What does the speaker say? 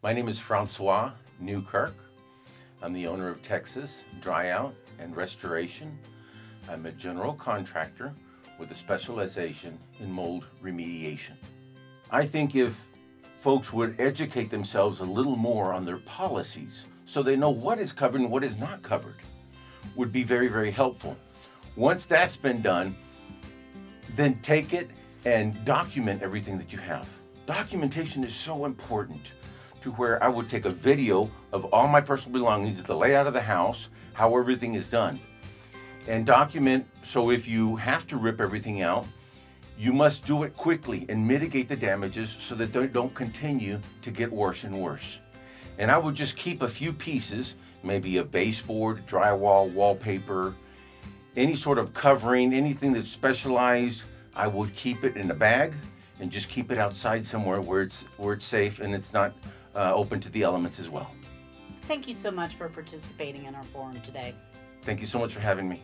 My name is Francois Newkirk. I'm the owner of Texas Dry Out and Restoration. I'm a general contractor with a specialization in mold remediation. I think if folks would educate themselves a little more on their policies so they know what is covered and what is not covered would be very, very helpful. Once that's been done, then take it and document everything that you have. Documentation is so important to where I would take a video of all my personal belongings, the layout of the house, how everything is done, and document so if you have to rip everything out, you must do it quickly and mitigate the damages so that they don't continue to get worse and worse. And I would just keep a few pieces, maybe a baseboard, drywall, wallpaper, any sort of covering, anything that's specialized, I would keep it in a bag and just keep it outside somewhere where it's where it's safe and it's not uh, open to the elements as well. Thank you so much for participating in our forum today. Thank you so much for having me.